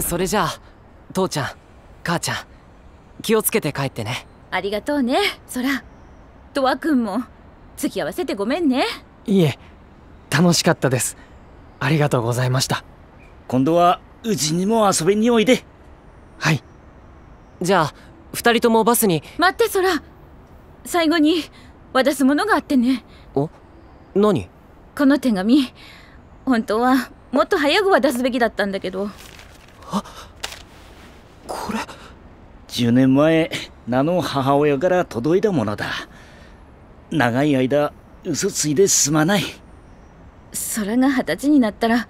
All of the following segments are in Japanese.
それじゃあ父ちゃん母ちゃん気をつけて帰ってね。ありがとうね空とわくんも。付き合わせてごめんね。いえ楽しかったです。ありがとうございました。今度はうちにも遊びにおいで。はい。じゃあ二人ともバスに。待って空最後に渡すものがあってね。お？何？この手紙。本当はもっと早く渡すべきだったんだけどこれ。10年前名の母親から届いたものだ。長い間嘘ついですまない。空が二十歳になったら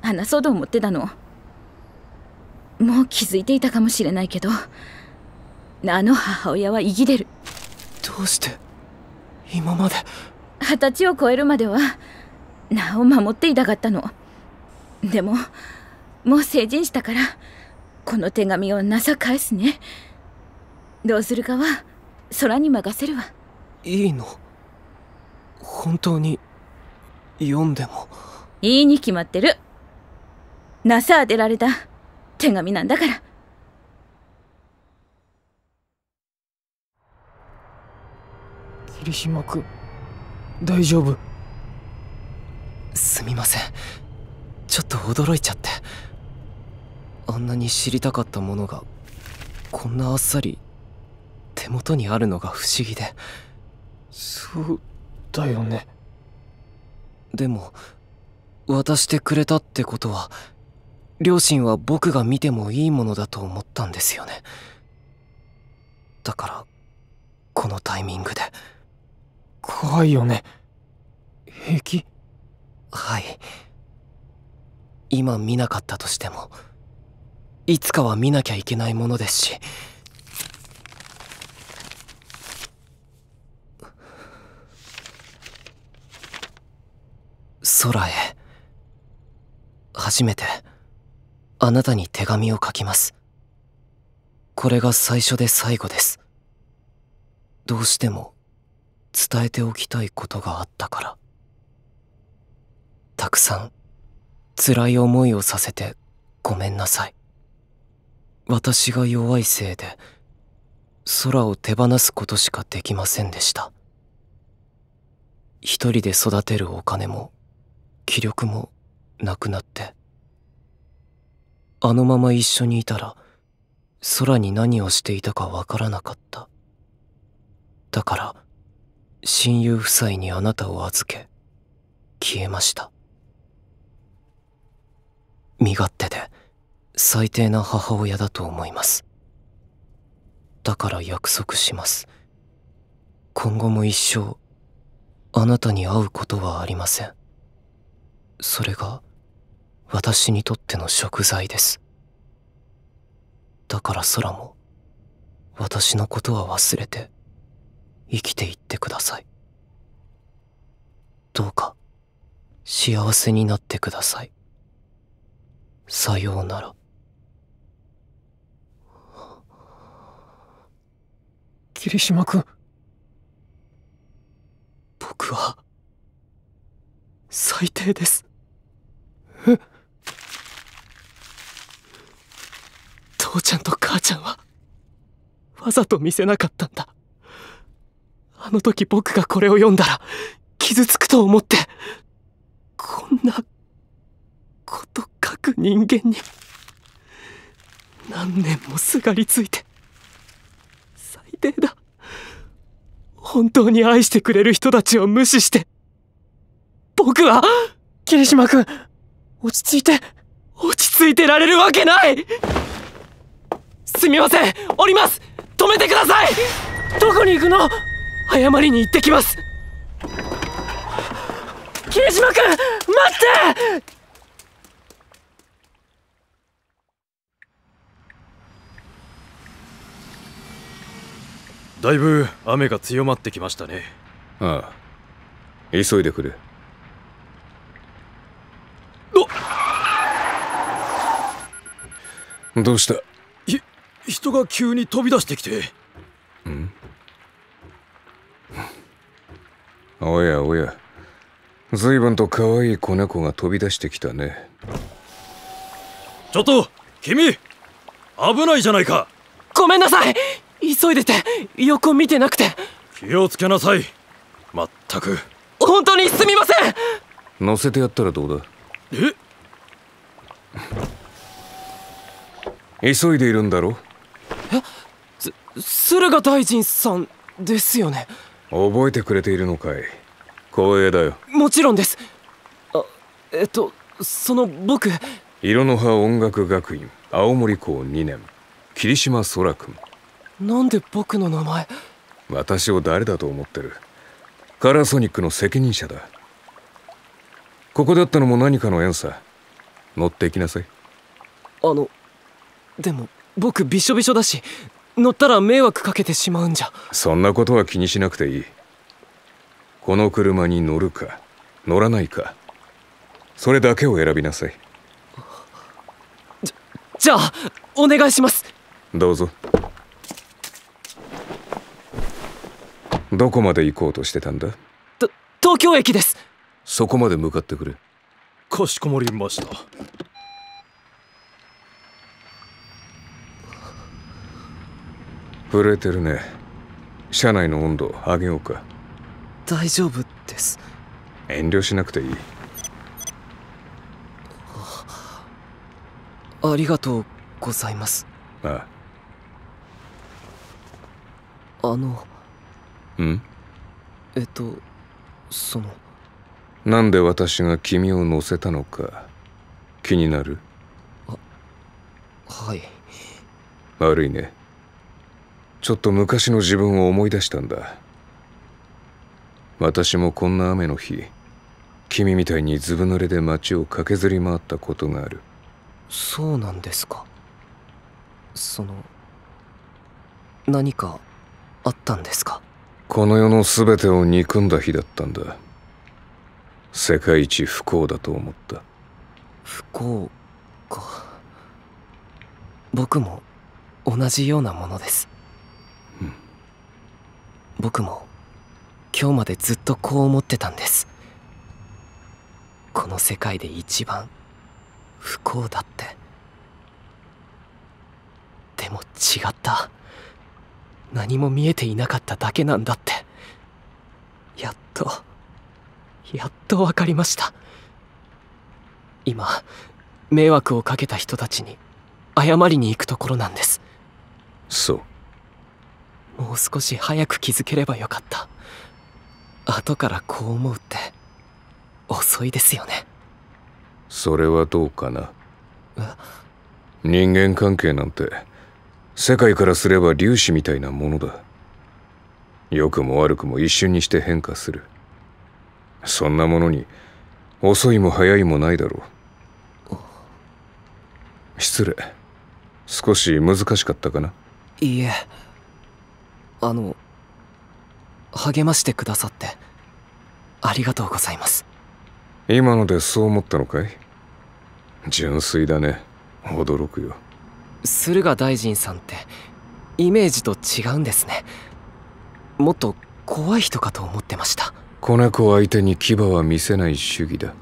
話そうと思ってたの。もう気づいていたかもしれないけどあの母親は生きてる。どうして今まで。二十歳を超えるまでは名を守っていたかったの。でももう成人したからこの手紙をなさ返すね。どうするかは空に任せるわ。いいの。本当に読んでも。いいに決まってる。なさ当てられた。手紙なんだから。霧島君大丈夫。すみません。ちょっと驚いちゃってあんなに知りたかったものがこんなあっさり手元にあるのが不思議で。そうだよね。でも渡してくれたってことは両親は僕が見てもいいものだと思ったんですよね。だからこのタイミングで。怖いよね。平気？はい。今見なかったとしてもいつかは見なきゃいけないものですし。空へ。初めてあなたに手紙を書きます。これが最初で最後です。どうしても伝えておきたいことがあったから。たくさん辛い思いをさせてごめんなさい。私が弱いせいで空を手放すことしかできませんでした。一人で育てるお金も気力もなくなって。あのまま一緒にいたら空に何をしていたかわからなかった。だから親友夫妻にあなたを預け消えました。身勝手で。最低な母親だと思います。だから約束します。今後も一生あなたに会うことはありません。それが私にとっての食材です。だから空も私のことは忘れて生きていってください。どうか幸せになってください。さようなら。霧島君。僕は最低です。え？父ちゃんと母ちゃんはわざと見せなかったんだ。あの時僕がこれを読んだら傷つくと思ってこんなこと書く人間に何年もすがりついて最低だ。本当に愛してくれる人たちを無視して。僕は霧島君落ち着いて落ち着いてられるわけない。すみません降ります。止めてください。どこに行くの？謝りに行ってきます。霧島君待って。だいぶ雨が強まってきましたね。ああ。急いでくれ。どうした？ひ人が急に飛び出してきて。ん？おやおや。随分と可愛い子猫が飛び出してきたね。ちょっと君。危ないじゃないか。ごめんなさい急いでて横見てなくて。気をつけなさい。まったく。本当にすみません。乗せてやったらどうだ？え？急いでいるんだろ？駿河大臣さんですよね？覚えてくれているのかい？光栄だよ。もちろんです。あえっとその僕。色の葉音楽学院青森校2年霧島空君なんで僕の名前？私を誰だと思ってる？カラーソニックの責任者だ。ここだったのも何かの縁さ乗っていきなさい。あのでも僕びしょびしょだし乗ったら迷惑かけてしまうんじゃ。そんなことは気にしなくていい。この車に乗るか乗らないかそれだけを選びなさい。じゃあお願いします。どうぞどこまで行こうとしてたんだ？と東京駅です。そこまで向かってくれ。かしこまりました。震えてるね。車内の温度上げようか。大丈夫です。遠慮しなくていい。ありがとうございます。あ。あのうん。えっとその。なんで私が君を乗せたのか気になる？はい。悪いね。ちょっと昔の自分を思い出したんだ。私もこんな雨の日君みたいにずぶ濡れで街を駆けずり回ったことがある。そうなんですか。その何かあったんですか？この世の全てを憎んだ日だったんだ。世界一不幸だと思った。不幸か。僕も同じようなものです、うん。僕も今日までずっとこう思ってたんです。この世界で一番不幸だって。でも違った何も見えていなかっただけなんだって。やっとやっと分かりました。今迷惑をかけた人たちに謝りに行くところなんです。そう。もう少し早く気づければよかった。後からこう思うって遅いですよね。それはどうかな。人間関係なんて世界からすれば粒子みたいなものだ。良くも悪くも一瞬にして変化する。そんなものに遅いも早いもないだろう。失礼。少し難しかったかな？いいえ。あの励ましてくださってありがとうございます。今のでそう思ったのかい？純粋だね。驚くよ駿河大臣さんってイメージと違うんですね。もっと怖い人かと思ってました。子猫相手に牙は見せない主義だ。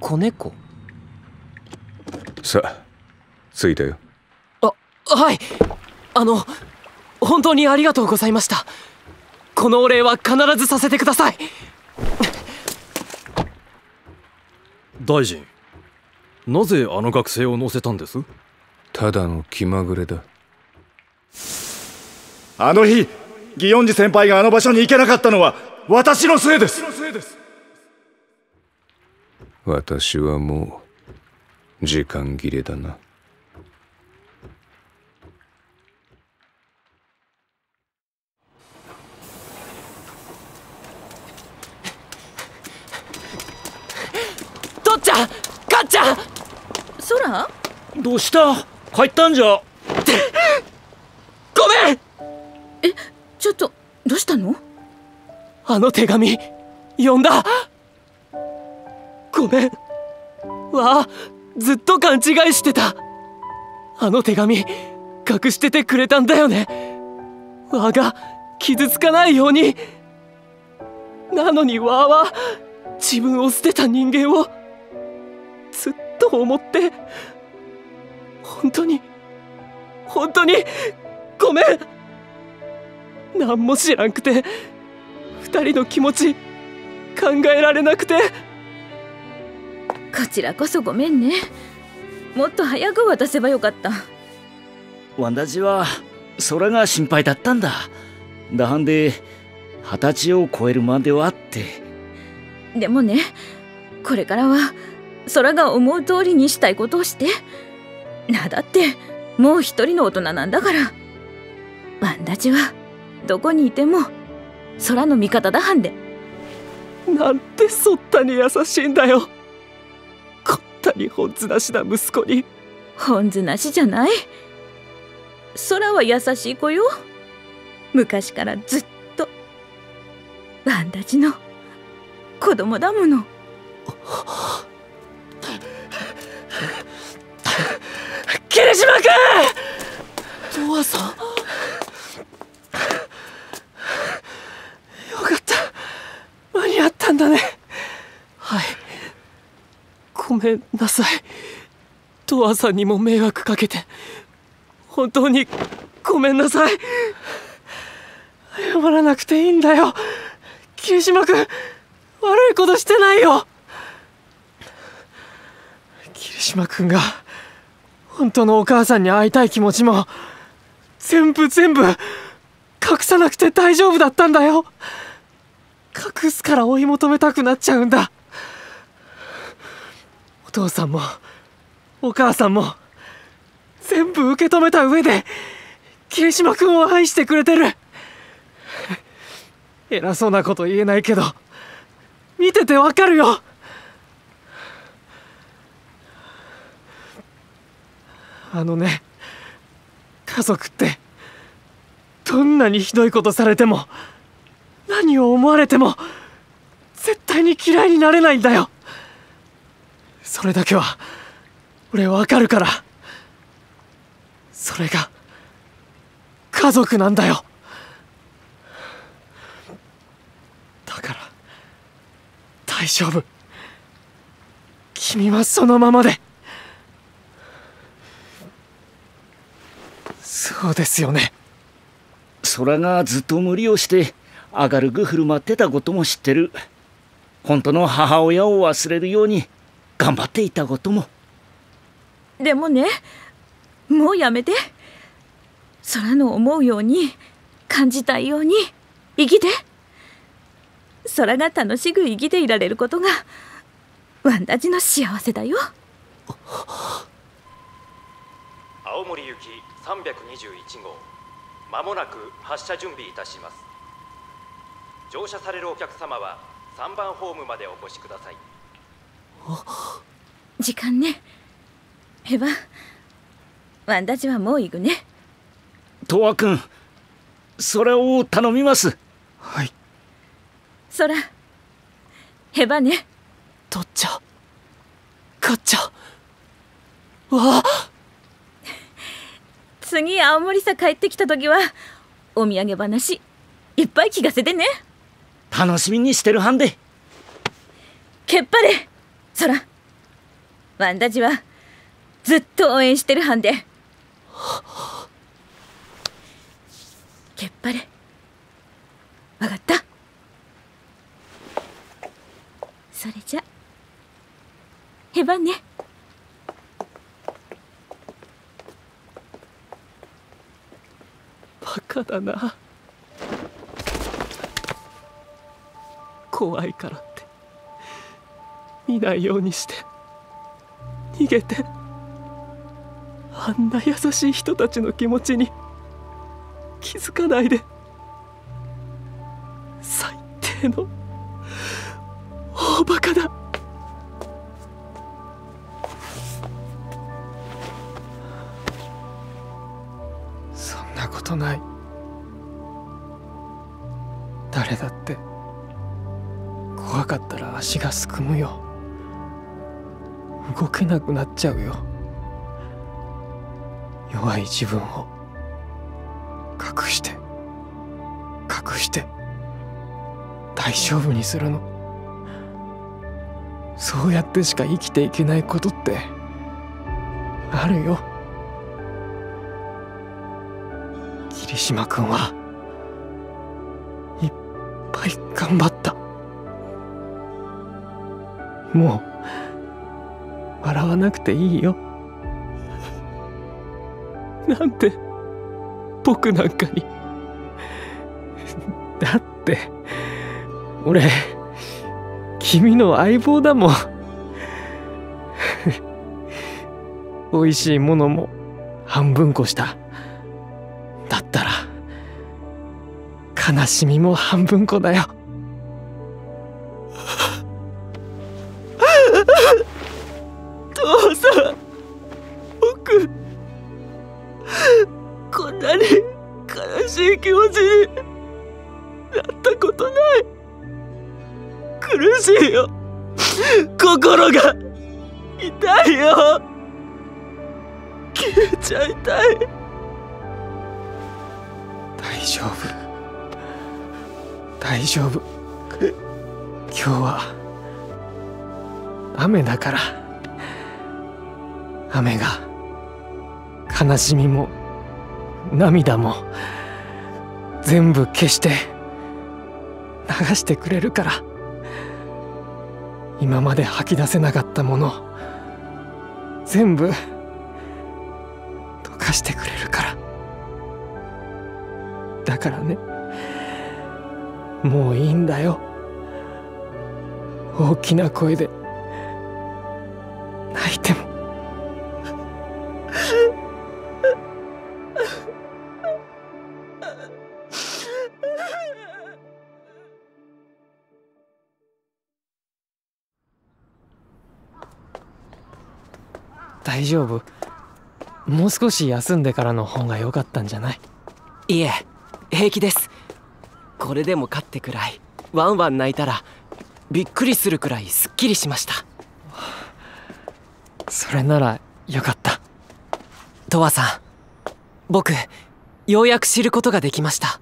子猫？さあ着いたよ。あはい。あの本当にありがとうございました。このお礼は必ずさせてください。大臣なぜあの学生を乗せたんです？ただの気まぐれだ。あの日祇園寺先輩があの場所に行けなかったのは私のせいです。私はもう時間切れだな。とっちゃんかっちゃん。空どうした？帰ったんじゃ。ごめん！ちょっとどうしたの？あの手紙読んだ。ごめん。わあずっと勘違いしてた。あの手紙隠しててくれたんだよね。わあが傷つかないように。なのにわあは自分を捨てた人間をずっと思って本当に本当にごめん。何も知らんくて二人の気持ち考えられなくて。こちらこそごめんね。もっと早く渡せばよかった。わんだじは空が心配だったんだ。だはんで二十歳を超えるまではって。でもねこれからは空が思う通りにしたいことをしてなだってもう一人の大人なんだから。ワンダチはどこにいても空の味方だはんで。なんてそったに優しいんだよ。こったに本ずなしな息子に。本ずなしじゃない。空は優しい子よ。昔からずっと。ワンダチの子供だもの島君。トアさん。よかった。間に合ったんだね。はい。ごめんなさい。トアさんにも迷惑かけて。本当にごめんなさい。謝らなくていいんだよ。桐島君。悪いことしてないよ。桐島君が。本当のお母さんに会いたい気持ちも全部全部隠さなくて大丈夫だったんだよ。隠すから追い求めたくなっちゃうんだ。お父さんもお母さんも全部受け止めた上で桐島君を愛してくれてる。偉そうなこと言えないけど見ててわかるよ。あのね家族ってどんなにひどいことされても何を思われても絶対に嫌いになれないんだよ。それだけは俺わかるから。それが家族なんだよ。だから大丈夫。君はそのままで。そうですよね。空がずっと無理をして明るく振る舞ってたことも知ってる。本当の母親を忘れるように頑張っていたことも。でもねもうやめて。空の思うように感じたいように生きて。空が楽しく生きていられることがワンダジの幸せだよ。青森行き321号まもなく発車準備いたします。乗車されるお客様は3番ホームまでお越しください。時間ね。へばワンダジはもう行くね。とわくんそれを頼みます。はい。空へばね。とっちゃかっちゃ。わあ次青森さ帰ってきた時はお土産話いっぱい聞かせてね。楽しみにしてるはんで。けっぱれ。空ワンダジはずっと応援してるはんで。けっぱれ。わかった。それじゃへばねバカだな。怖いからって。見ないようにして。逃げて。あんな優しい人たちの気持ちに。気づかないで。最低の。大バカだ。そんなことない。かったら足がすくむよ。動けなくなっちゃうよ。弱い自分を。隠して。隠して。大丈夫にするの。そうやってしか生きていけないことって。あるよ。霧島君は。いっぱい頑張った。もう笑わなくていいよ。なんて僕なんかに。だって俺君の相棒だもん。美味しいものも半分こした。だったら悲しみも半分こだよ。苦しいよ。心が痛いよ。消えちゃいたい。大丈夫。大丈夫。今日は雨だから。雨が悲しみも涙も全部消して流してくれるから。今まで吐き出せなかったもの全部溶かしてくれるから。だからねもういいんだよ。大きな声で泣いても。大丈夫？もう少し休んでからの方が良かったんじゃない？いえ平気です。これでも勝ってくらいワンワン泣いたらびっくりするくらいすっきりしました。それならよかった。とわさん僕ようやく知ることができました。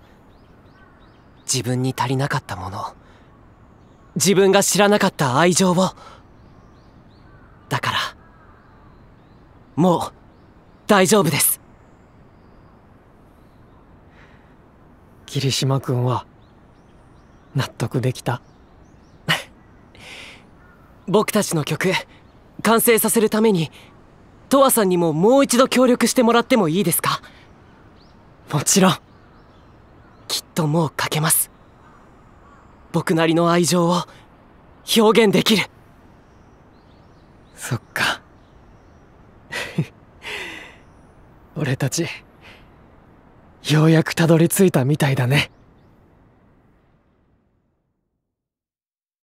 自分に足りなかったもの自分が知らなかった愛情を。だからもう大丈夫です。霧島君は納得できた？僕たちの曲完成させるためにとわさんにももう一度協力してもらってもいいですか？もちろん。きっともう書けます。僕なりの愛情を表現できる。そっか 俺たちようやくたどり着いたみたいだね。